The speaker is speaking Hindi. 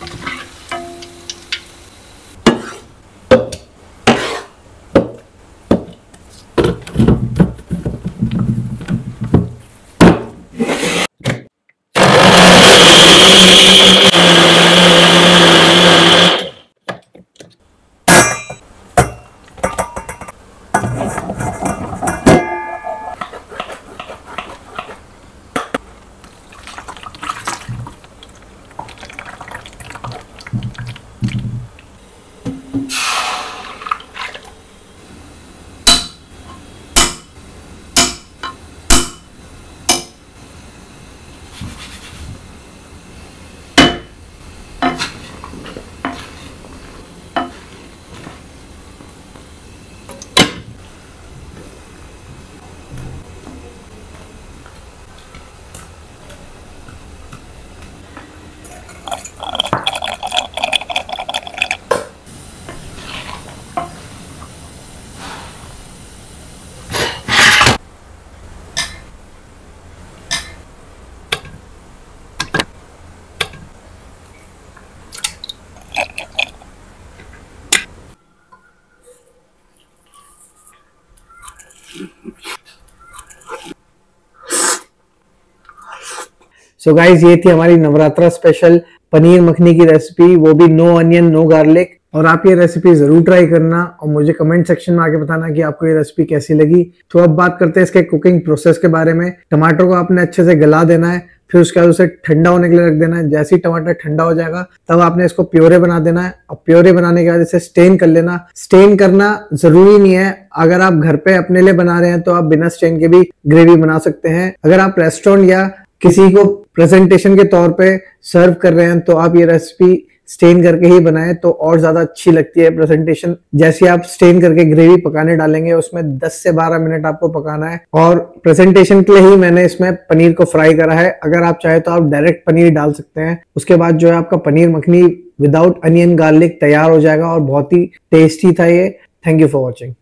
Bye. you so so guys ये थी हमारी नवरात्रा स्पेशल पनीर मखनी की रेसिपी वो भी नो अनियन नो गार्लिक और आप ये रेसिपी ज़रूर ट्राई करना और मुझे कमेंट सेक्शन में आके बताना कि आपको ये रेसिपी कैसी लगी। तो अब बात करते हैं इसके कुकिंग प्रोसेस के बारे में। टमाटर को आपने अच्छे से गला देना है, फिर उसके बाद उसे ठंडा होने के लिए रख देना है। जैसे ही टमाटर ठंडा हो जाएगा, तब आपने इसको प्योरे बना देना है और प्योरे बनाने के बाद इसे स्टेन कर लेना। स्टेन करना ज़रूरी नहीं है। अगर आप घर पे अपने लिए बना रहे हैं तो आप बिना स्टेन के भी ग्रेवी बना सकते हैं। अगर आप रेस्टोरेंट या किसी को प्रेजेंटेशन के तौर पे सर्व कर रहे हैं तो आप ये रेसिपी स्टेन करके ही बनाए तो और ज़्यादा अच्छी लगती है प्रेजेंटेशन जैसे आप स्टेन करके ग्रेवी पकाने डालेंगे, उसमें 10 से 12 मिनट आपको पकाना है। और प्रेजेंटेशन के लिए ही मैंने इसमें पनीर को फ्राई करा है। अगर आप चाहे तो आप डायरेक्ट पनीर डाल सकते हैं। उसके बाद जो है आपका paneer makhani without onion garlic तैयार हो जाएगा और बहुत ही टेस्टी था ये। Thank you for watching